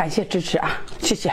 感谢支持啊谢谢。